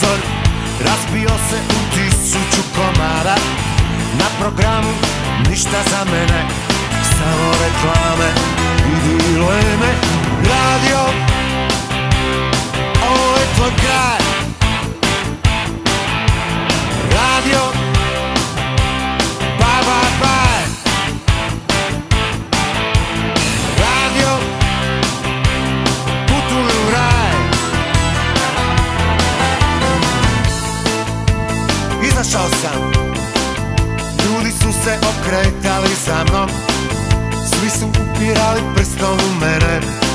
prozor Razbio se u tisuću komada Na programu ništa za mene Samo reklame i dileme Ljudi su se okretali za mnom. Svi su upirali prstom u mene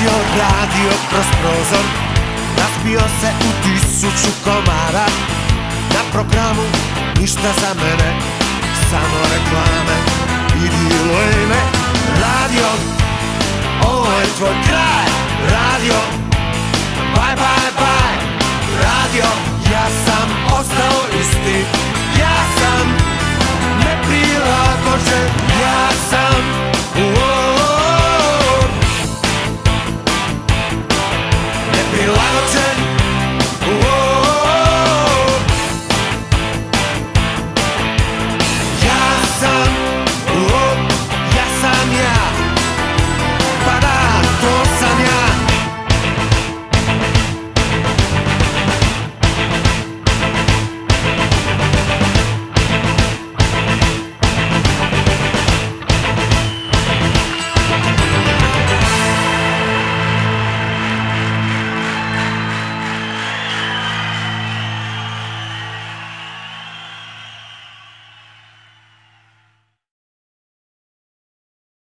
bacio radio kroz prozor Razbio se u tisuću komada Na programu ništa za mene Samo reklame i dileme